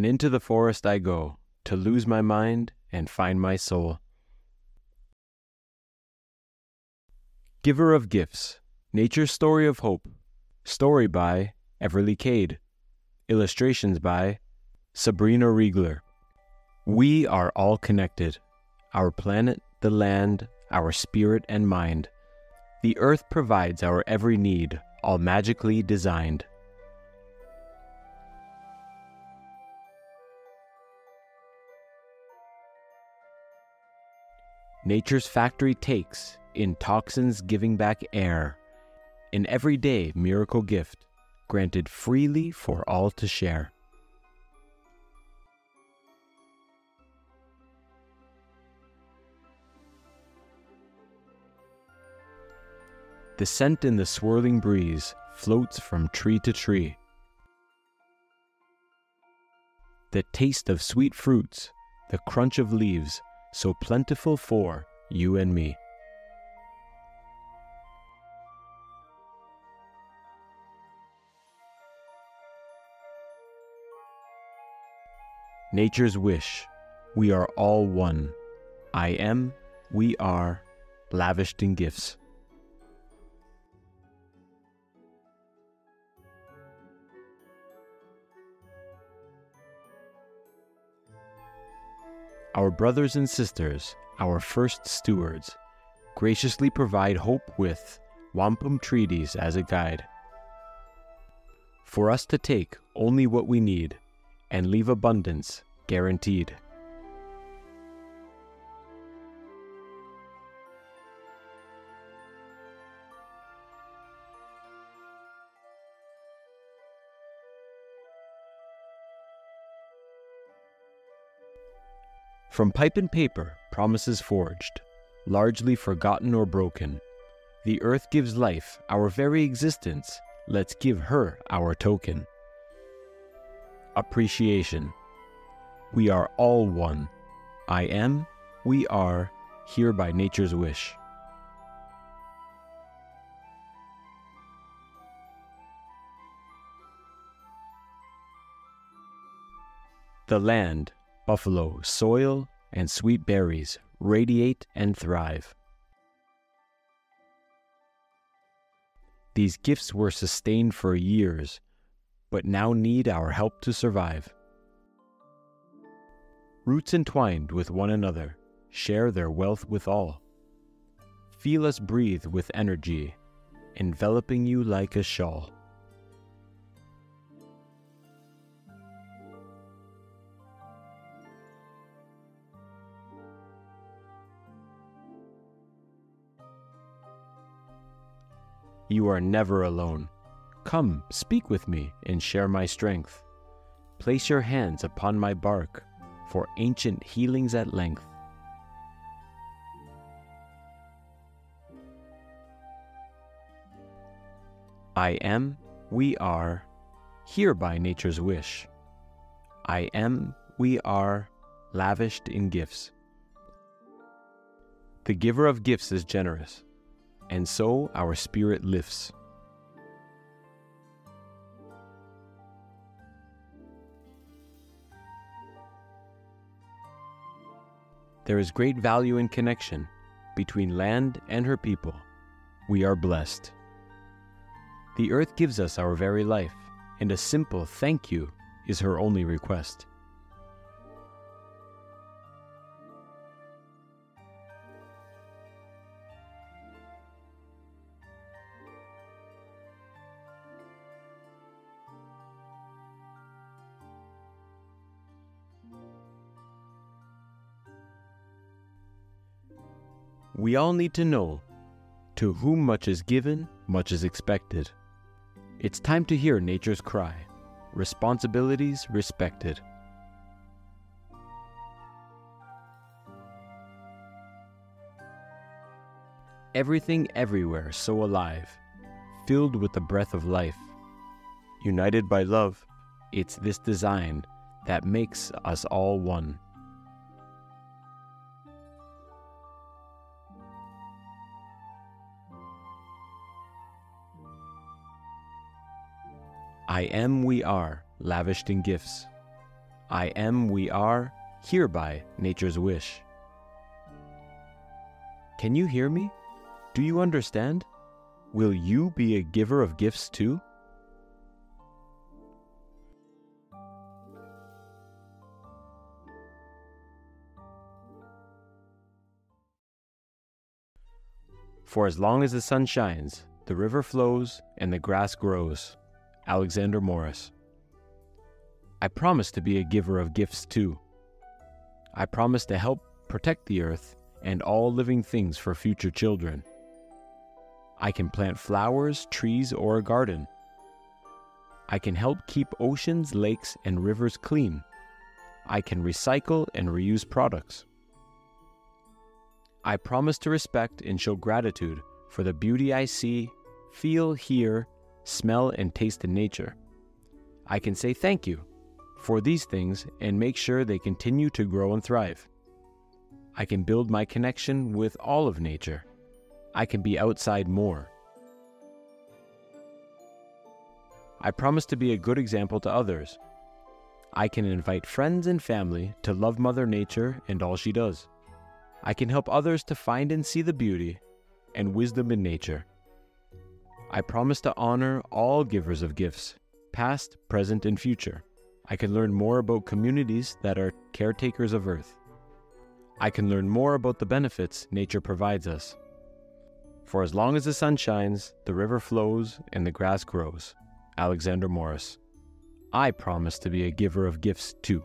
and into the forest I go to lose my mind and find my soul. Giver of Gifts Nature's Story of Hope. Story by Everly Cade. Illustrations by Sabrina Riegler. We are all connected our planet, the land, our spirit and mind. The earth provides our every need, all magically designed. Nature's factory takes in toxins giving back air, an everyday miracle gift granted freely for all to share. The scent in the swirling breeze floats from tree to tree. The taste of sweet fruits, the crunch of leaves, so plentiful for you and me. Nature's wish, we are all one. I am, we are, lavished in gifts. Our brothers and sisters, our first stewards, graciously provide hope with wampum treaties as a guide. For us to take only what we need and leave abundance guaranteed. From pipe and paper, promises forged, largely forgotten or broken. The earth gives life, our very existence. Let's give her our token. Appreciation. We are all one. I am, we are, here by nature's wish. The land buffalo, soil, and sweet berries radiate and thrive. These gifts were sustained for years, but now need our help to survive. Roots entwined with one another share their wealth with all. Feel us breathe with energy, enveloping you like a shawl. You are never alone. Come, speak with me and share my strength. Place your hands upon my bark for ancient healings at length. I am, we are, here by nature's wish. I am, we are, lavished in gifts. The giver of gifts is generous and so our spirit lifts. There is great value in connection between land and her people. We are blessed. The earth gives us our very life, and a simple thank you is her only request. We all need to know to whom much is given, much is expected. It's time to hear nature's cry responsibilities respected. Everything everywhere so alive, filled with the breath of life. United by love, it's this design that makes us all one. I am, we are, lavished in gifts. I am, we are, hereby nature's wish. Can you hear me? Do you understand? Will you be a giver of gifts too? For as long as the sun shines, the river flows and the grass grows. Alexander Morris. I promise to be a giver of gifts too. I promise to help protect the earth and all living things for future children. I can plant flowers, trees, or a garden. I can help keep oceans, lakes, and rivers clean. I can recycle and reuse products. I promise to respect and show gratitude for the beauty I see, feel, hear, smell, and taste in nature. I can say thank you for these things and make sure they continue to grow and thrive. I can build my connection with all of nature. I can be outside more. I promise to be a good example to others. I can invite friends and family to love Mother Nature and all she does. I can help others to find and see the beauty and wisdom in nature. I promise to honor all givers of gifts, past, present, and future. I can learn more about communities that are caretakers of Earth. I can learn more about the benefits nature provides us. For as long as the sun shines, the river flows, and the grass grows. Alexander Morris. I promise to be a giver of gifts too.